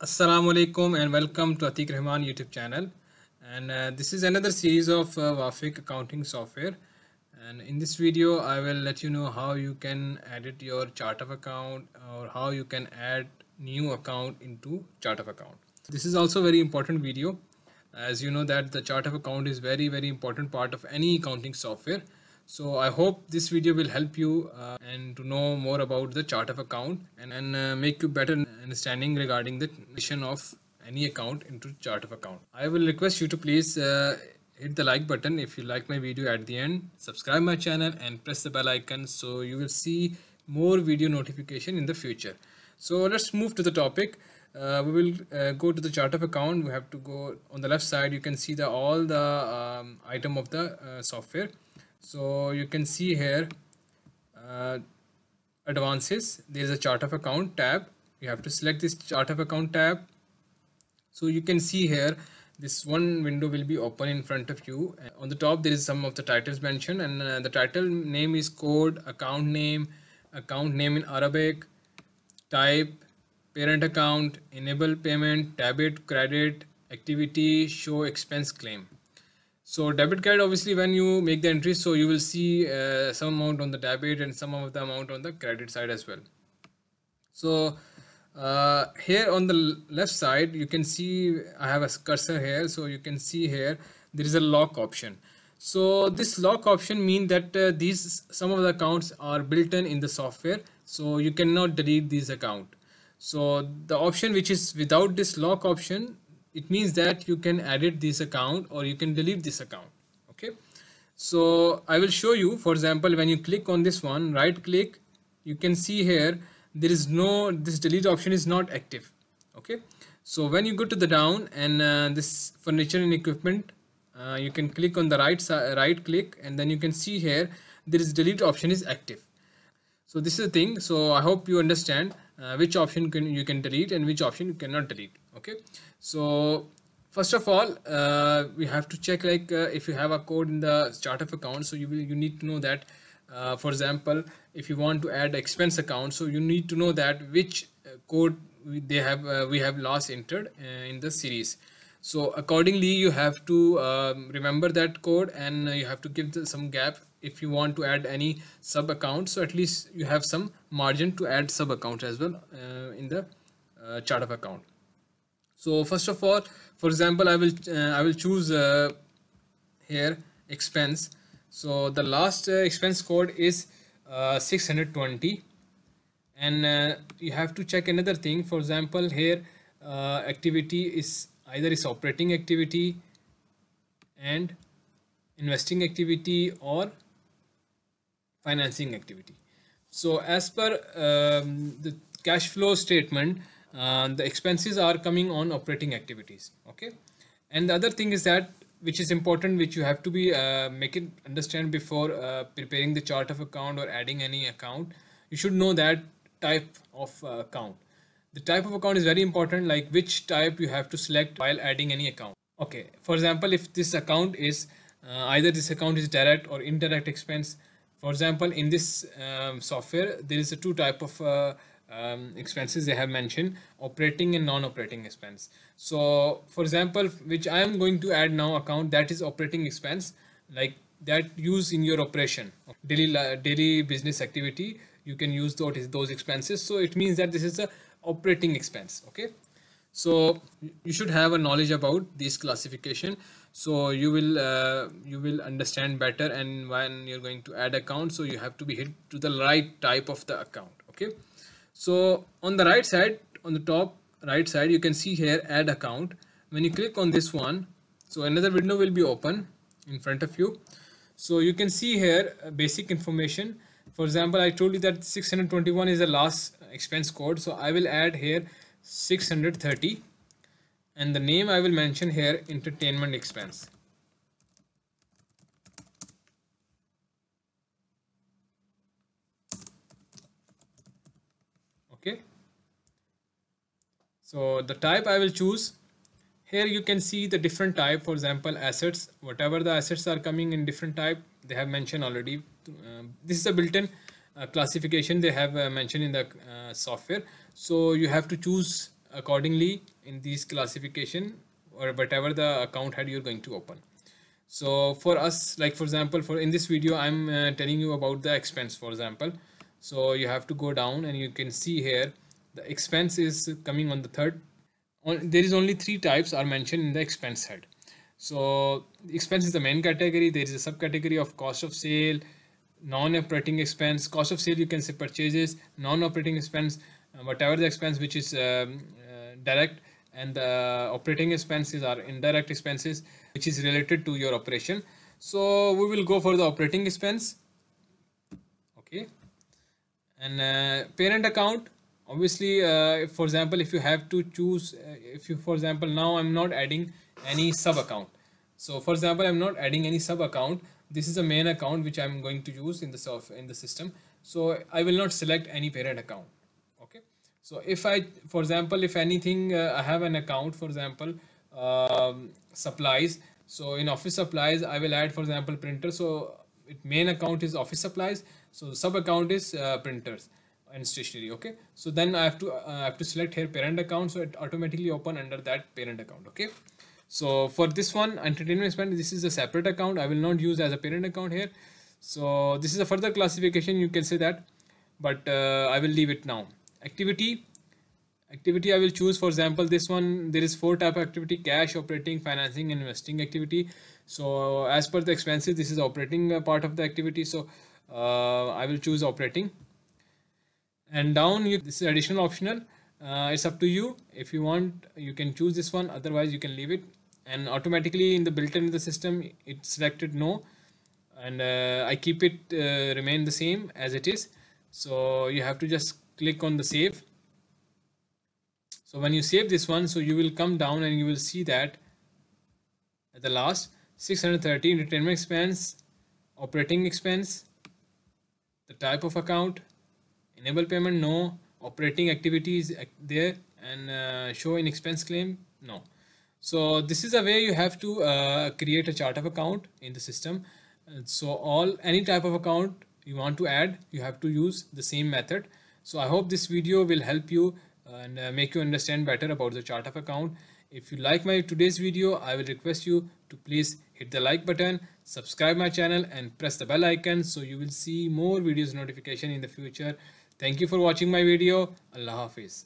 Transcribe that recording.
Assalamu alaikum and welcome to Attiq Rehman YouTube channel. And uh, this is another series of uh, Wafeq accounting software. And in this video I will let you know how you can edit your chart of account or how you can add new account into chart of account. This is also very important video. As you know that the chart of account is very very important part of any accounting software so I hope this video will help you uh, and to know more about the chart of account and, and uh, make you better understanding regarding the mission of any account into chart of account. I will request you to please uh, hit the like button if you like my video at the end, subscribe my channel and press the bell icon so you will see more video notification in the future. So let's move to the topic. Uh, we will uh, go to the chart of account we have to go on the left side you can see the all the um, item of the uh, software so you can see here uh, advances. There is a chart of account tab. You have to select this chart of account tab. So you can see here this one window will be open in front of you. On the top there is some of the titles mentioned and uh, the title name is code account name account name in arabic type parent account enable payment debit credit activity show expense claim so debit card obviously when you make the entry so you will see uh, some amount on the debit and some of the amount on the credit side as well. So uh, here on the left side you can see I have a cursor here. So you can see here there is a lock option. So this lock option mean that uh, these some of the accounts are built in in the software. So you cannot delete this account. So the option which is without this lock option it means that you can edit this account or you can delete this account okay? So I will show you for example when you click on this one right click you can see here there is no this delete option is not active okay? So when you go to the down and uh, this furniture and equipment uh, you can click on the right right click and then you can see here there is delete option is active. So this is the thing. So I hope you understand uh, which option can you can delete and which option you cannot delete okay? So first of all uh, we have to check like uh, if you have a code in the chart of account so you will you need to know that uh, for example if you want to add expense account so you need to know that which uh, code they have uh, we have last entered uh, in the series. So accordingly you have to um, remember that code and you have to give some gap if you want to add any sub account so at least you have some margin to add sub account as well in the chart of account so first of all for example i will uh, i will choose uh, here expense. So the last uh, expense code is uh, 620 and uh, you have to check another thing. For example here uh, activity is either is operating activity and investing activity or financing activity. So as per um, the cash flow statement uh, the expenses are coming on operating activities okay? And the other thing is that which is important which you have to be uh, make it understand before uh, preparing the chart of account or adding any account you should know that type of uh, account. The type of account is very important like which type you have to select while adding any account. Okay for example if this account is uh, either this account is direct or indirect expense for example in this um, software there is a two type of um, expenses they have mentioned operating and non-operating expense. So for example which i am going to add now account that is operating expense like that use in your operation daily daily business activity you can use those those expenses. So it means that this is a operating expense okay? So you should have a knowledge about this classification. So you will uh, you will understand better and when you're going to add account so you have to be hit to the right type of the account okay so on the right side on the top right side you can see here add account. When you click on this one so another window will be open in front of you. So you can see here uh, basic information. For example I told you that 621 is the last expense code. So I will add here 630 and the name I will mention here entertainment expense okay so the type I will choose here you can see the different type. For example assets. Whatever the assets are coming in different type they have mentioned already. Uh, this is a built-in uh, classification they have uh, mentioned in the uh, software. So you have to choose accordingly in these classification or whatever the account head you're going to open. So for us like for example for in this video i'm uh, telling you about the expense for example. So you have to go down and you can see here the expense is coming on the third. There is only three types are mentioned in the expense head. So expense is the main category. There is a subcategory of cost of sale non-operating expense. Cost of sale you can say purchases non-operating expense uh, whatever the expense which is um, uh, direct and the operating expenses are indirect expenses which is related to your operation. So we will go for the operating expense. Okay. And uh, parent account obviously uh, for example if you have to choose uh, if you for example now i'm not adding any sub account so for example i'm not adding any sub account this is a main account which i'm going to use in the in the system so i will not select any parent account Okay. so if I, for example, if anything, uh, I have an account, for example, um, supplies. So in office supplies, I will add, for example, printer. So it main account is office supplies. So sub account is uh, printers and stationary Okay. So then I have to uh, I have to select here parent account. So it automatically open under that parent account. Okay. So for this one, entertainment expense, this is a separate account. I will not use as a parent account here. So this is a further classification. You can say that, but uh, I will leave it now activity activity I will choose for example this one there is four type of activity cash operating financing investing activity so as per the expenses this is operating uh, part of the activity so uh, I will choose operating and down you this is additional optional. Uh, it's up to you. If you want you can choose this one. Otherwise you can leave it. And automatically in the built-in in the system it selected no. And uh, I keep it uh, remain the same as it is. So you have to just click on the save. So when you save this one so you will come down and you will see that at the last 613 retirement expense operating expense the type of account enable payment no. Operating activities there. And uh, show in expense claim no. So this is a way you have to uh, create a chart of account in the system. So all any type of account you want to add you have to use the same method. So I hope this video will help you and uh, make you understand better about the chart of account. If you like my today's video, I will request you to please hit the like button, subscribe my channel and press the bell icon so you will see more videos notification in the future. Thank you for watching my video. Allah Hafiz.